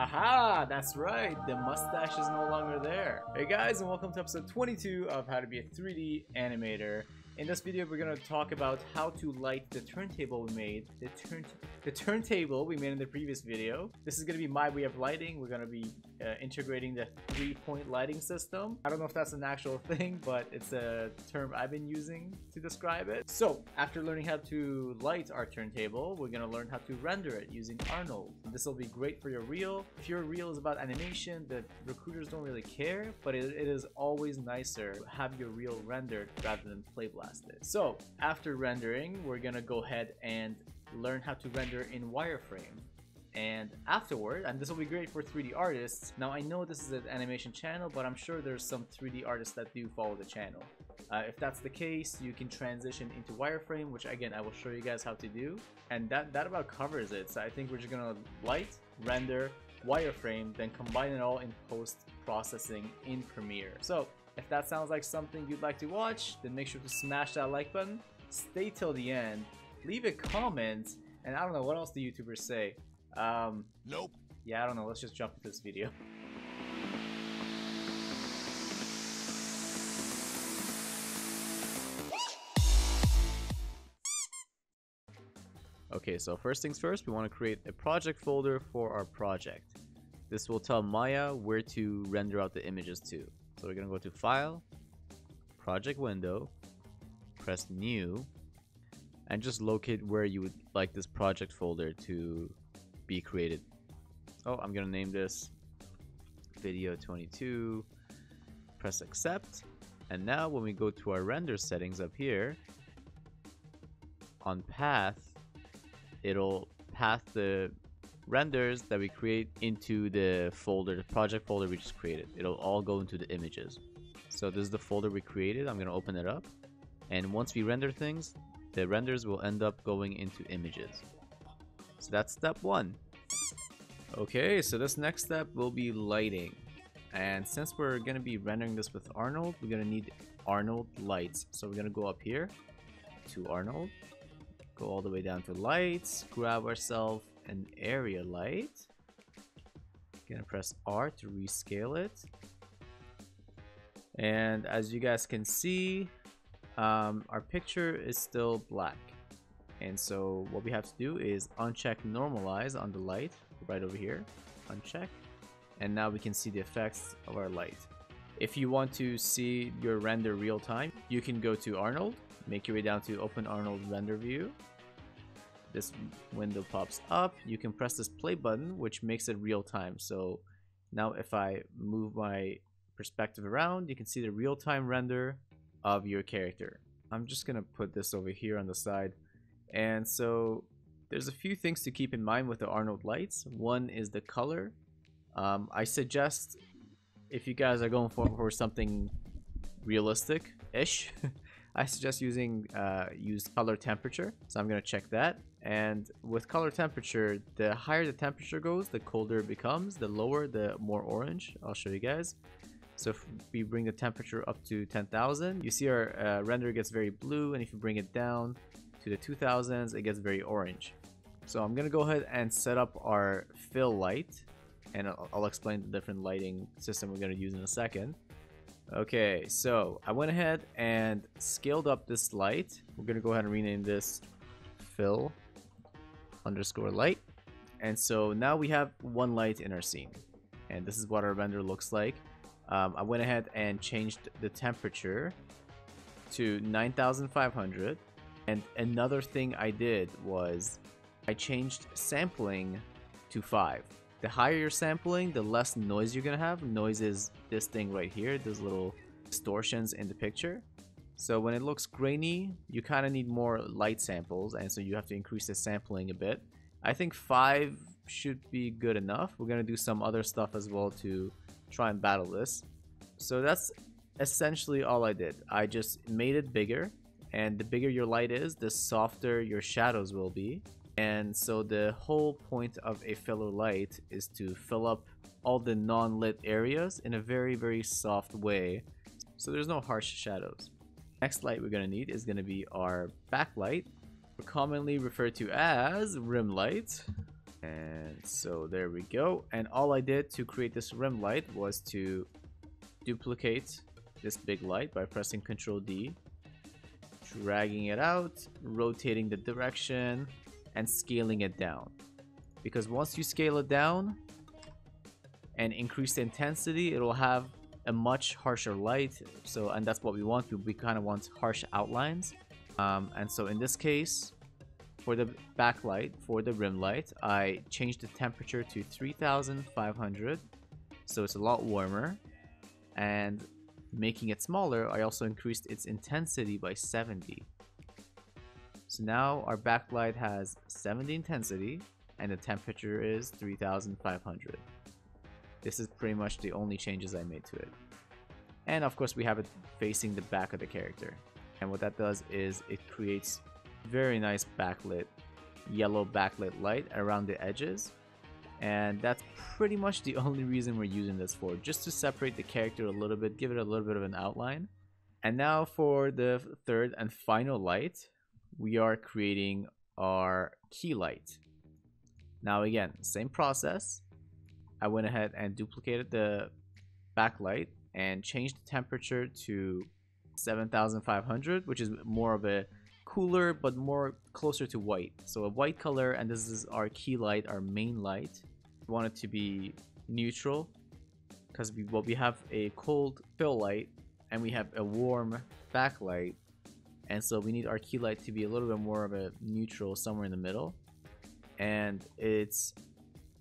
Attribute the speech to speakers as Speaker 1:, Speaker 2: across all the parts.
Speaker 1: Aha, that's right, the mustache is no longer there. Hey guys, and welcome to episode 22 of How to Be a 3D Animator. In this video, we're to talk about how to light the turntable we made, the, turn the turntable we made in the previous video. This is to be my way of lighting. We're to be uh, integrating the three-point lighting system. I don't know if that's an actual thing, but it's a term I've been using to describe it. So, after learning how to light our turntable, we're to learn how to render it using Arnold. This will be great for your reel. If your reel is about animation, the recruiters don't really care, but it, it is always nicer to have your reel rendered rather than play blast it. So after rendering, we're gonna go ahead and learn how to render in wireframe. And afterward, and this will be great for 3D artists. Now I know this is an animation channel, but I'm sure there's some 3D artists that do follow the channel. Uh, if that's the case, you can transition into wireframe, which again, I will show you guys how to do. And that, that about covers it. So I think we're just gonna light, render, wireframe, then combine it all in post-processing in Premiere. So if that sounds like something you'd like to watch, then make sure to smash that like button, stay till the end, leave a comment, and I don't know, what else do YouTubers say? Um,
Speaker 2: nope.
Speaker 1: Yeah, I don't know, let's just jump into this video. Okay, so first things first, we want to create a project folder for our project. This will tell Maya where to render out the images to. So we're gonna go to File, Project Window, press New, and just locate where you would like this project folder to be created. Oh, I'm gonna name this Video 22. Press Accept, and now when we go to our render settings up here, on Path, it'll path the renders that we create into the folder, the project folder we just created. It'll all go into the images. So this is the folder we created. I'm to open it up. And once we render things, the renders will end up going into images. So that's step one. Okay, so this next step will be lighting. And since we're going to be rendering this with Arnold, we're going to need Arnold lights. So we're going to go up here to Arnold, go all the way down to lights, grab ourselves an area light. Gonna press R to rescale it. And as you guys can see, um, our picture is still black. And so what we have to do is uncheck normalize on the light right over here. Uncheck. And now we can see the effects of our light. If you want to see your render real time, you can go to Arnold, make your way down to open Arnold render view, this window pops up. You can press this play button, which makes it real time. So now if I move my perspective around, you can see the real time render of your character. I'm just gonna put this over here on the side. And so there's a few things to keep in mind with the Arnold lights. One is the color. Um, I suggest if you guys are going for, for something realistic-ish, I suggest using uh, use color temperature. So I'm gonna check that. And with color temperature, the higher the temperature goes, the colder it becomes. The lower, the more orange. I'll show you guys. So if we bring the temperature up to 10,000, you see our uh, render gets very blue. And if you bring it down to the 2000s, it gets very orange. So I'm gonna go ahead and set up our fill light. And I'll, explain the different lighting system we're gonna use in a second. Okay, so I went ahead and scaled up this light. We're gonna go ahead and rename this fill underscore light. And so now we have one light in our scene. And this is what our render looks like. Um, I went ahead and changed the temperature to 9500. And another thing I did was I changed sampling to 5. The higher your sampling, the less noise you're going to have. Noise is this thing right here, those little distortions in the picture. So when it looks grainy, you kind of need more light samples, and so you have to increase the sampling a bit. I think 5 should be good enough. We're going to do some other stuff as well to try and battle this. So that's essentially all I did. I just made it bigger, and the bigger your light is, the softer your shadows will be. And so the whole point of a filler light is to fill up all the non-lit areas in a very, very soft way. So there's no harsh shadows. Next light we're to need is to be our backlight, commonly referred to as rim light. And so there we go. And all I did to create this rim light was to duplicate this big light by pressing Ctrl D, dragging it out, rotating the direction, and scaling it down. Because once you scale it down and increase the intensity, it'll have a much harsher light. So, and that's what we want. We kind of want harsh outlines. Um, and so in this case, for the backlight, for the rim light, I changed the temperature to 3500. So it's a lot warmer. And making it smaller, I also increased its intensity by 70. So now our backlight has 70 intensity and the temperature is 3500. This is pretty much the only changes I made to it. And of course we have it facing the back of the character. And what that does is it creates very nice backlit, yellow backlit light around the edges. And that's pretty much the only reason we're using this for, just to separate the character a little bit, give it a little bit of an outline. And now for the third and final light, we are creating our key light. Now again, same process. I went ahead and duplicated the backlight and changed the temperature to 7500, which is more of a cooler but more closer to white. So a white color and this is our key light, our main light. Want it to be neutral because we, well, we have a cold fill light and we have a warm backlight and so we need our key light to be a little bit more of a neutral somewhere in the middle. And it's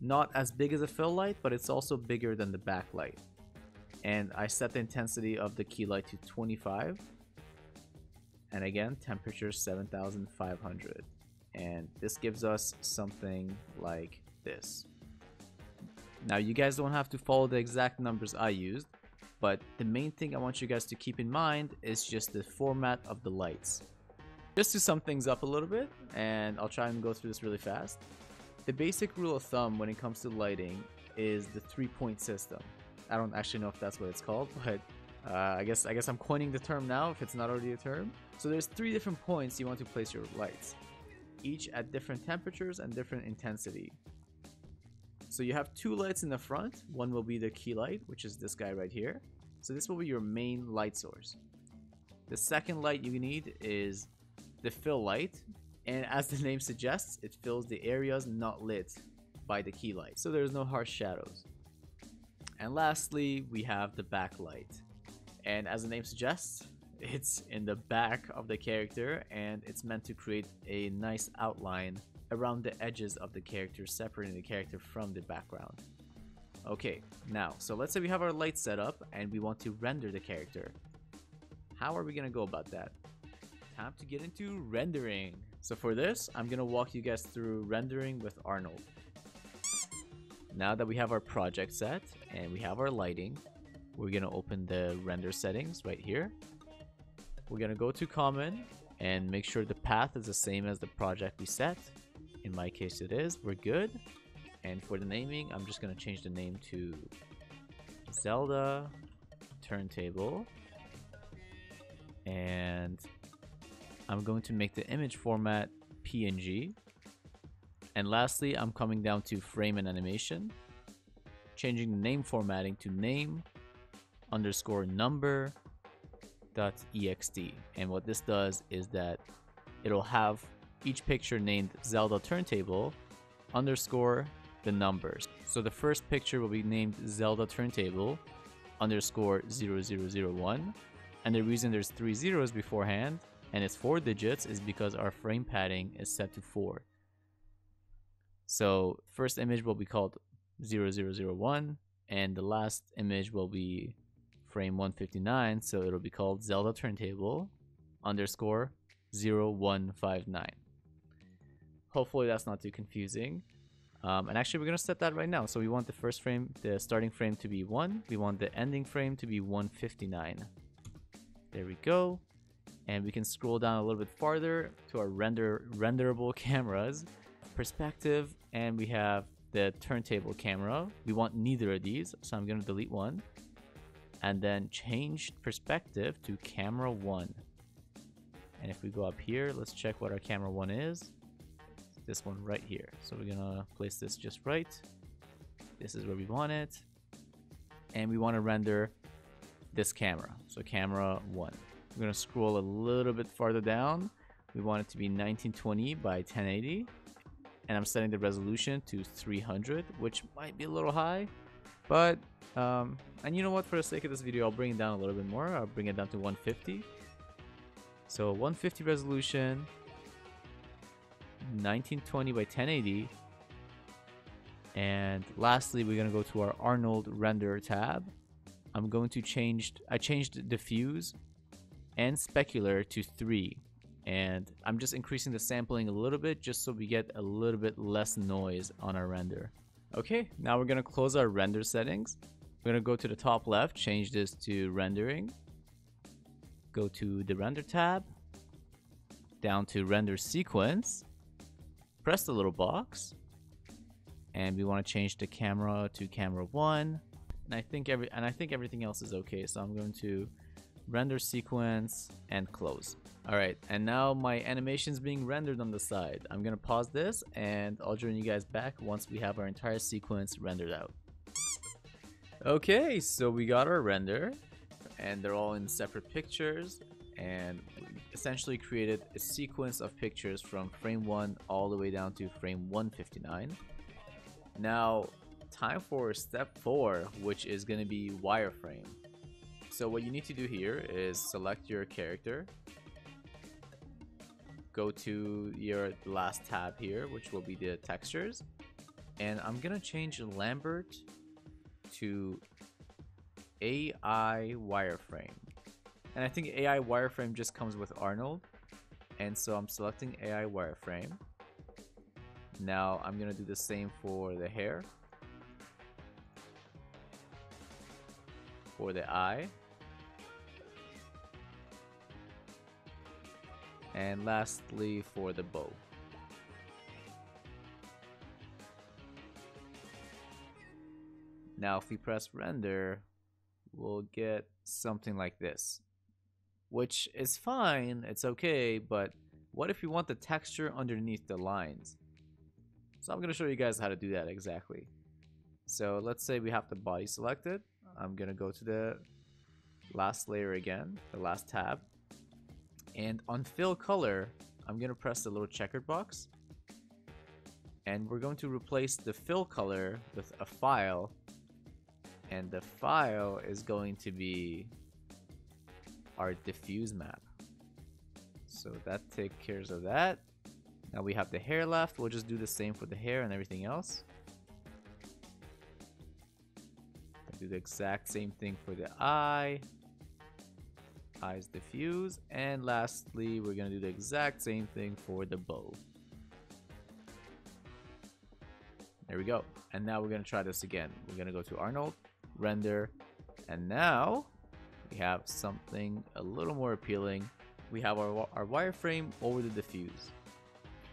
Speaker 1: not as big as a fill light but it's also bigger than the backlight and I set the intensity of the key light to 25 and again temperature 7500 and this gives us something like this now you guys don't have to follow the exact numbers I used but the main thing I want you guys to keep in mind is just the format of the lights just to sum things up a little bit and I'll try and go through this really fast the basic rule of thumb when it comes to lighting is the three point system I don't actually know if that's what it's called but uh, I guess I guess I'm coining the term now if it's not already a term. So there's three different points you want to place your lights, each at different temperatures and different intensity. So you have two lights in the front. One will be the key light, which is this guy right here. So this will be your main light source. The second light you need is the fill light. And as the name suggests, it fills the areas not lit by the key light. So there's no harsh shadows. And lastly, we have the backlight and as the name suggests it's in the back of the character and it's meant to create a nice outline around the edges of the character separating the character from the background. Okay now so let's say we have our light set up and we want to render the character. How are we gonna go about that? Time to get into rendering. So for this I'm gonna walk you guys through rendering with Arnold. Now that we have our project set and we have our lighting we're gonna open the render settings right here. We're gonna go to common and make sure the path is the same as the project we set in my case it is. We're good. And for the naming I'm just gonna change the name to Zelda turntable. And I'm going to make the image format PNG and lastly I'm coming down to frame and animation. Changing the name formatting to name underscore number dot ext and what this does is that it'll have each picture named Zelda turntable underscore the numbers. So the first picture will be named Zelda turntable underscore 0001 and the reason there's three zeros beforehand and it's four digits is because our frame padding is set to four. So first image will be called 0001 and the last image will be frame 159, so it'll be called Zelda Turntable underscore 0159. Hopefully that's not too confusing. Um, and actually we're gonna set that right now. So we want the first frame, the starting frame to be 1. We want the ending frame to be 159. There we go. And we can scroll down a little bit farther to our render renderable cameras, perspective, and we have the turntable camera. We want neither of these, so I'm gonna delete one and then change perspective to camera 1 and if we go up here let's check what our camera 1 is this one right here. So we're gonna place this just right. This is where we want it. And we want to render this camera. So camera one. We're gonna scroll a little bit farther down. We want it to be 1920 by 1080. And I'm setting the resolution to 300, which might be a little high. But, um, and you know what, for the sake of this video, I'll bring it down a little bit more. I'll bring it down to 150. So 150 resolution, 1920 by 1080. And lastly, we're gonna go to our Arnold render tab. I'm going to change, I changed diffuse and specular to three. And I'm just increasing the sampling a little bit just so we get a little bit less noise on our render. Okay, now we're gonna close our render settings. We're gonna go to the top left, change this to rendering. Go to the render tab, down to render sequence press the little box and we want to change the camera to camera one. And I think every and I think everything else is okay so I'm going to render sequence and close. Alright and now my animation is being rendered on the side. I'm gonna pause this and I'll join you guys back once we have our entire sequence rendered out. Okay so we got our render and they're all in separate pictures and essentially created a sequence of pictures from frame 1 all the way down to frame 159. Now, time for step 4, which is going to be wireframe. So what you need to do here is select your character, go to your last tab here, which will be the textures, and I'm going to change Lambert to AI wireframe. And I think AI wireframe just comes with Arnold. And so I'm selecting AI wireframe. Now I'm to do the same for the hair. For the eye. And lastly for the bow. Now if we press render, we'll get something like this which is fine, it's okay, but what if you want the texture underneath the lines? So I'm going to show you guys how to do that exactly. So let's say we have the body selected. I'm going to go to the last layer again, the last tab. And on fill color, I'm going to press the little checkered box. And we're going to replace the fill color with a file. And the file is going to be our diffuse map. So that takes care of that. Now we have the hair left. We'll just do the same for the hair and everything else. do the exact same thing for the eye. Eyes diffuse. And lastly, we're going to do the exact same thing for the bow. There we go. And now we're going to try this again. We're going to go to Arnold, render, and now we have something a little more appealing. We have our, our wireframe over the diffuse.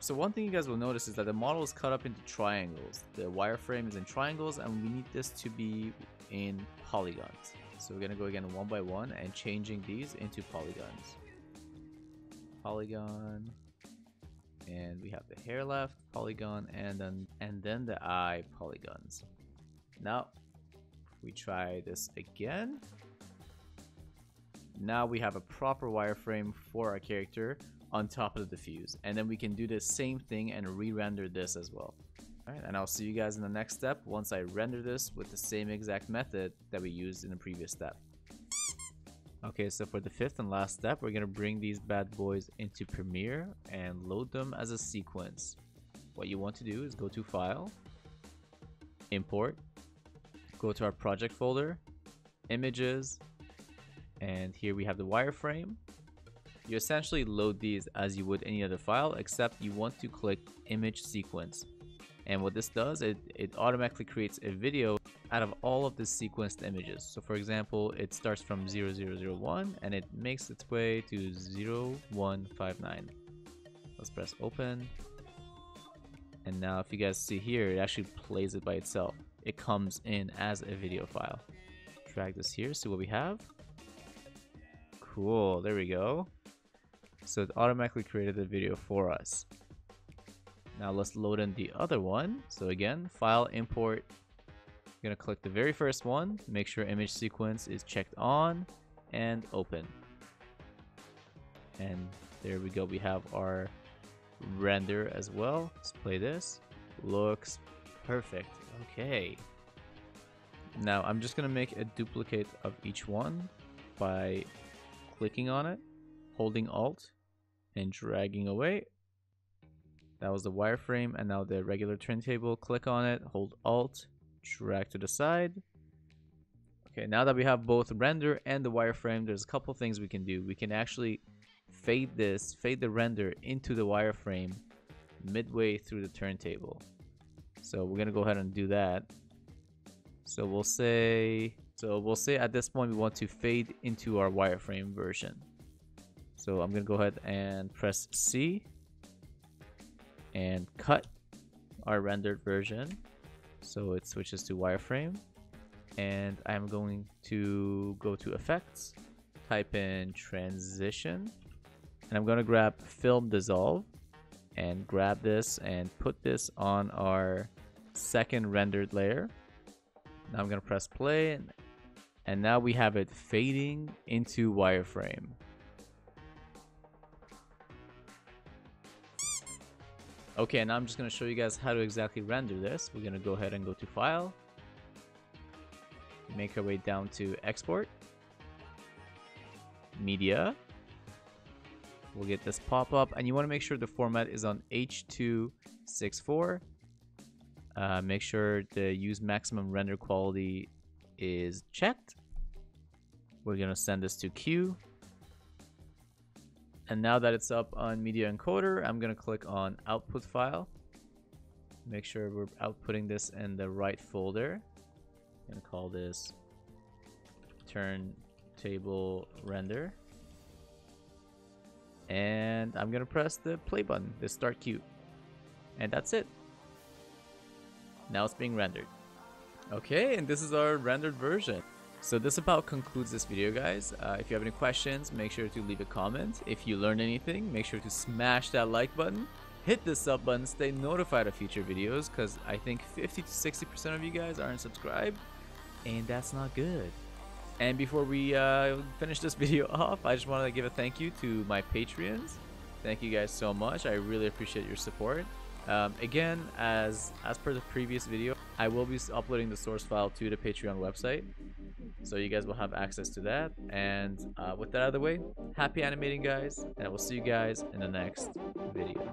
Speaker 1: So one thing you guys will notice is that the model is cut up into triangles. The wireframe is in triangles and we need this to be in polygons. So we're gonna go again one by one and changing these into polygons. Polygon, and we have the hair left polygon, and then and then the eye polygons. Now, we try this again, now we have a proper wireframe for our character on top of the diffuse. And then we can do the same thing and re-render this as well. Alright, and I'll see you guys in the next step once I render this with the same exact method that we used in the previous step. Okay, so for the fifth and last step, we're to bring these bad boys into Premiere and load them as a sequence. What you want to do is go to File, Import, go to our project folder, Images, and here we have the wireframe. You essentially load these as you would any other file, except you want to click image sequence. And what this does, it, it automatically creates a video out of all of the sequenced images. So for example, it starts from 0001 and it makes its way to 0159. Let's press open. And now if you guys see here, it actually plays it by itself. It comes in as a video file. Drag this here, see what we have. Cool, there we go. So it automatically created the video for us. Now let's load in the other one. So again, file, import. I'm gonna click the very first one, make sure image sequence is checked on, and open. And there we go, we have our render as well. Let's play this. Looks perfect. Okay. Now I'm just gonna make a duplicate of each one by clicking on it, holding Alt, and dragging away. That was the wireframe, and now the regular turntable. Click on it, hold Alt, drag to the side. Okay, now that we have both render and the wireframe, there's a couple things we can do. We can actually fade this, fade the render into the wireframe midway through the turntable. So we're gonna go ahead and do that. So we'll say, so we'll say at this point we want to fade into our wireframe version. So I'm gonna go ahead and press C and cut our rendered version. So it switches to wireframe. And I'm going to go to effects, type in transition, and I'm gonna grab film dissolve and grab this and put this on our second rendered layer. Now I'm gonna press play and, and now we have it fading into wireframe. Okay, now I'm just gonna show you guys how to exactly render this. We're gonna go ahead and go to file, make our way down to export, media, we'll get this pop up and you want to make sure the format is on H264 uh, make sure the use maximum render quality is checked. We're to send this to queue. And now that it's up on Media Encoder, I'm to click on Output File. Make sure we're outputting this in the right folder. I'm to call this Turntable Render. And I'm to press the play button, the Start Queue. And that's it. Now it's being rendered. Okay, and this is our rendered version. So this about concludes this video, guys. Uh, if you have any questions, make sure to leave a comment. If you learned anything, make sure to smash that like button. Hit the sub button, stay notified of future videos, because I think 50 to 60% of you guys aren't subscribed, and that's not good. And before we uh, finish this video off, I just wanted to give a thank you to my Patreons. Thank you guys so much. I really appreciate your support. Um, again, as as per the previous video, I will be uploading the source file to the Patreon website, so you guys will have access to that. And uh, with that out of the way, happy animating, guys, and I will see you guys in the next video.